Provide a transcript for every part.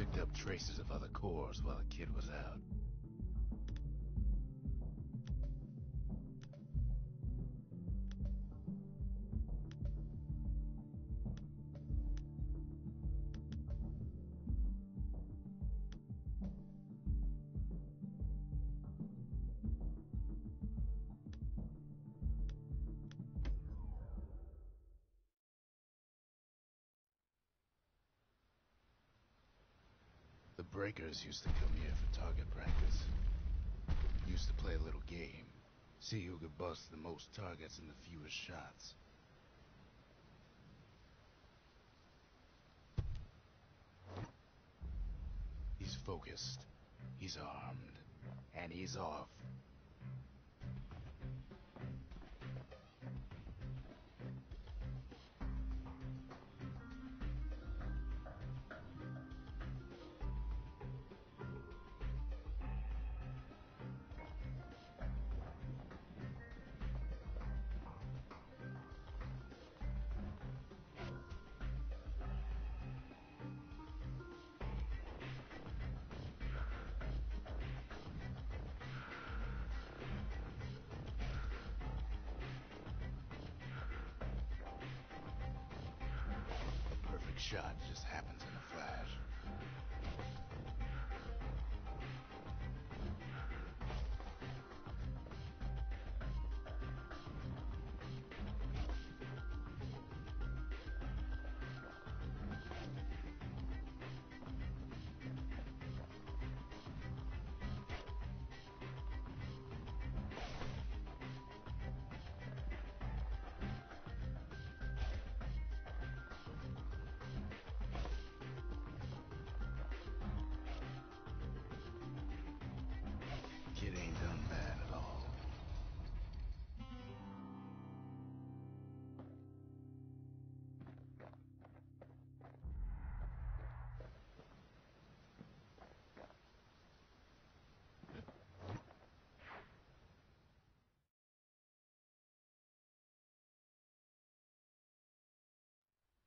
Picked up traces of other cores while the kid was out. Breakers used to come here for target practice. Used to play a little game. See who could bust the most targets in the fewest shots. He's focused. He's armed. And he's off. Shot just happens in a flash.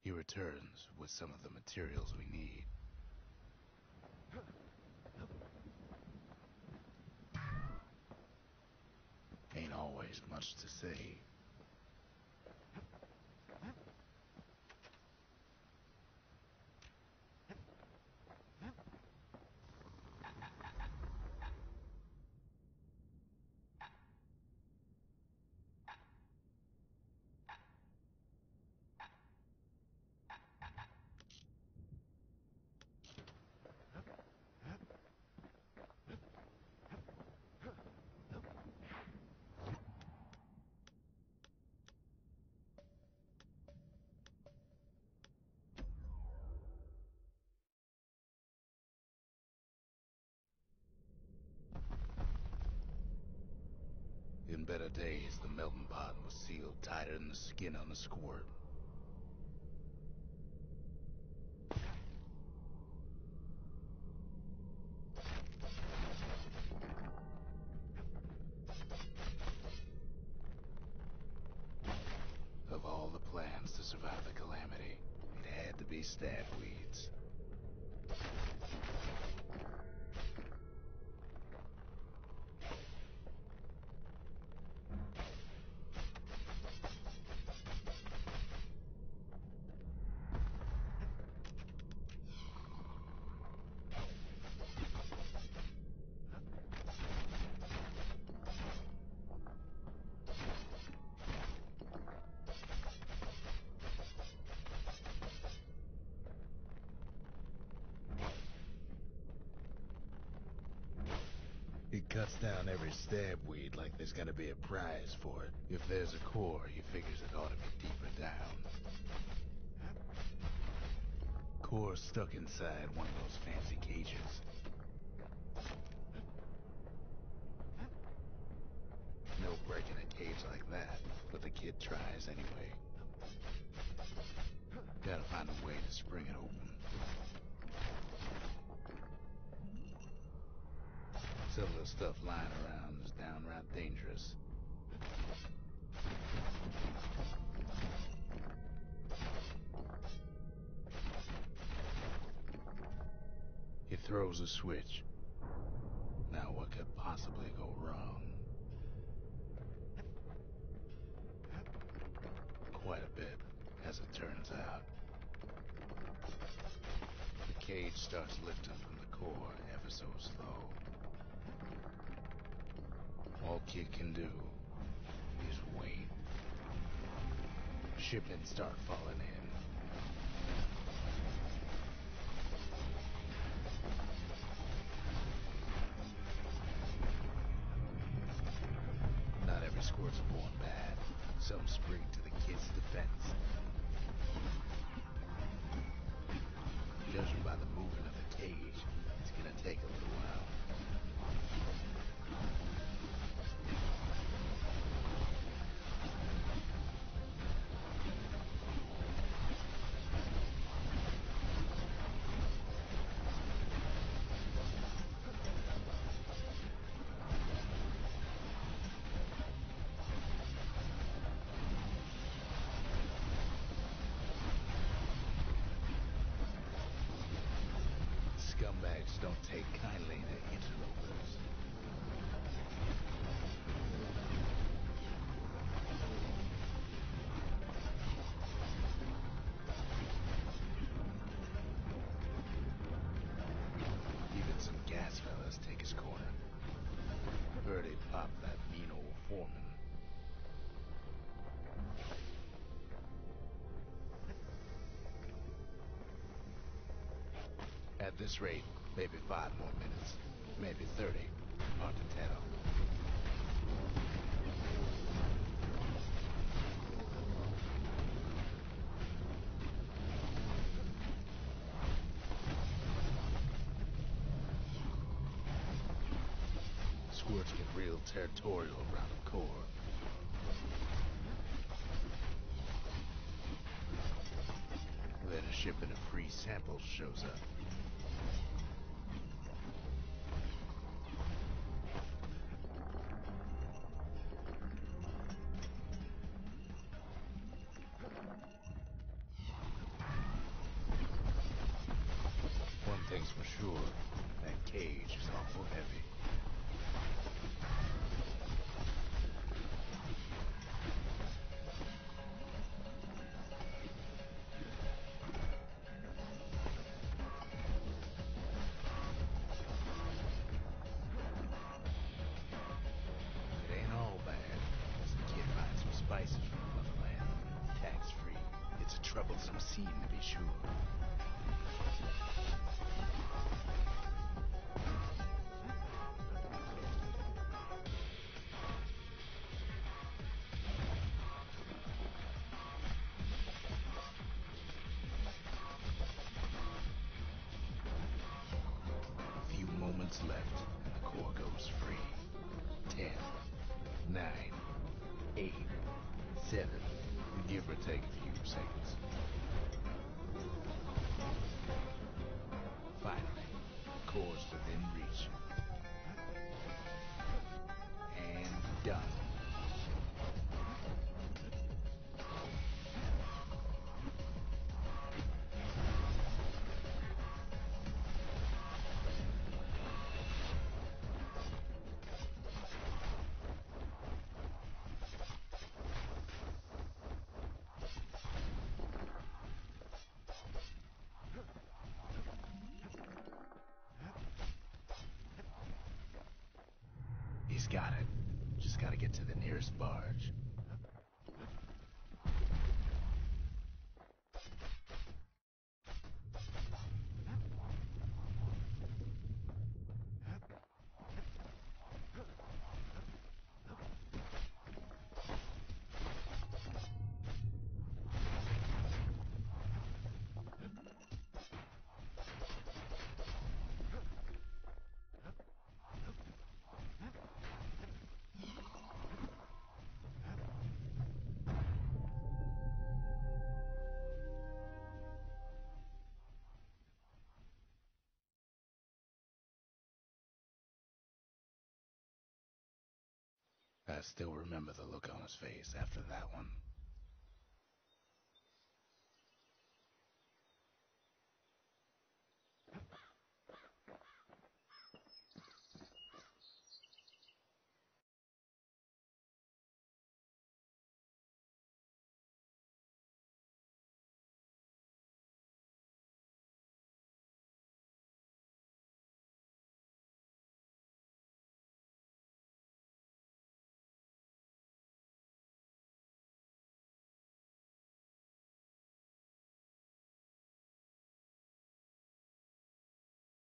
He returns with some of the materials we need. Ain't always much to say. In better days, the melting pot was sealed tighter than the skin on a squirt. Of all the plans to survive the calamity, it had to be stab cuts down every stab weed like there's gotta be a prize for it. If there's a core, he figures it ought to be deeper down. Core stuck inside one of those fancy cages. No breaking a cage like that, but the kid tries anyway. Gotta find a way to spring it open. Some of the stuff lying around is downright dangerous. He throws a switch. Now what could possibly go wrong? Quite a bit, as it turns out. The cage starts lifting from the core ever so slow. All Kid can do is wait. Shipments start falling in. Not every squirt's born bad. Some spring to the kid's defense. Judging by the movement of the cage, it's gonna take a little while. Scumbags don't take kindly to interlopers. Even some Gasfellas take his corner. Birdie popped that mean old foreman. At this rate, maybe five more minutes, maybe 30. Hard to tell. Squirts get real territorial around the core. Then a shipment of free samples shows up. It's a troublesome scene to be sure. Take a few seconds. Finally, core's within reach. And done. He's got it. Just gotta get to the nearest barge. I still remember the look on his face after that one.